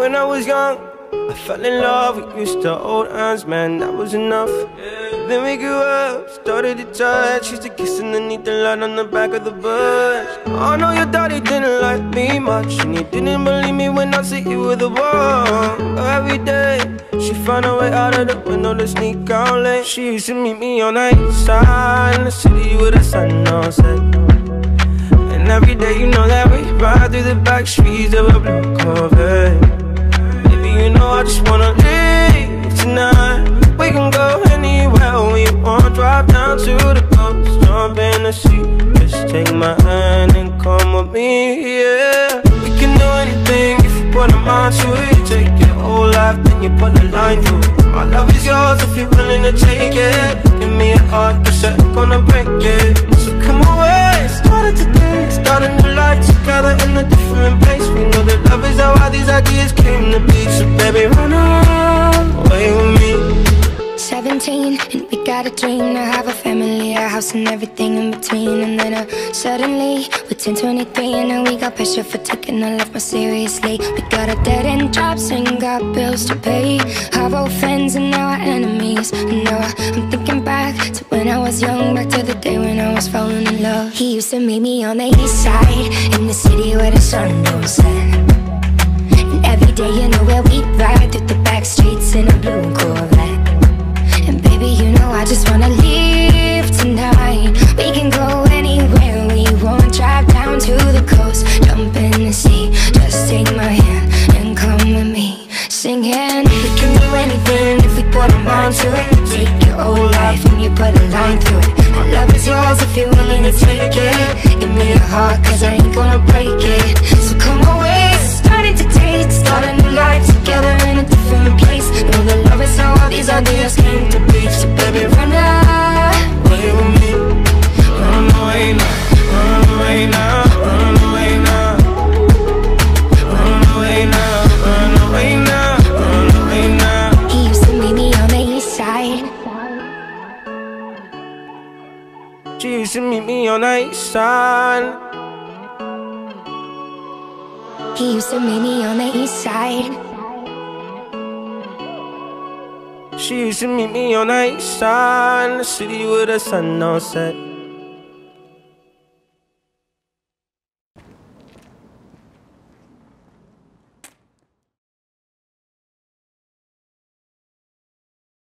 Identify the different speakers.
Speaker 1: when I was young, I fell in love. We used to hold hands, man, that was enough. Then we grew up, started to touch. Used to kiss underneath the light on the back of the bus. I know your daddy didn't like me much, and he didn't believe me when I said you were the one. Every day, she found a way out of the window to sneak out late. She used to meet me on the east side in the city with the sun on set. And every day, you know that we ride through the back streets of a blue Corvette. I just wanna leave tonight. We can go anywhere we want. Drive down to the coast, jump in the sea. Just take my hand and come with me, yeah. We can do anything if you put a mind to it. Take your whole life, then you put a line through it. My love is yours if you're willing to take it. Give me a heart, cause I'm gonna break it. So come away, started today. Start a new together in a different place. All these ideas came to be. So baby, run away with me.
Speaker 2: 17 and we got a dream to have a family, a house and everything in between. And then uh, suddenly we're 10, 23 and now we got pressure for taking our life more seriously. We got a dead end jobs and got bills to pay. Our old friends and now our enemies. And now I, I'm thinking back to when I was young Back to the day when I was falling in love. He used to meet me on the east side In the city where the sun don't set every day you know where we ride Through the back streets in a blue Corvette. And baby, you know I just wanna leave tonight. We can go anywhere we want Drive down to the coast, jump in the sea. Just take my hand and come with me. Singing We can do anything if we put our mind to it. Take your whole life and you put a line through it. My love is yours if you're willing to take it. Give me your heart cause I ain't gonna ideas came to be So baby run away with me?
Speaker 1: Run away now, run away now, run away now. Run away now, run away now, run away now.
Speaker 2: He used to meet me on the east side.
Speaker 1: She used to meet me on the east side.
Speaker 2: He used to meet me on the east side
Speaker 1: She used to meet me on the east side in the city with the sun on set.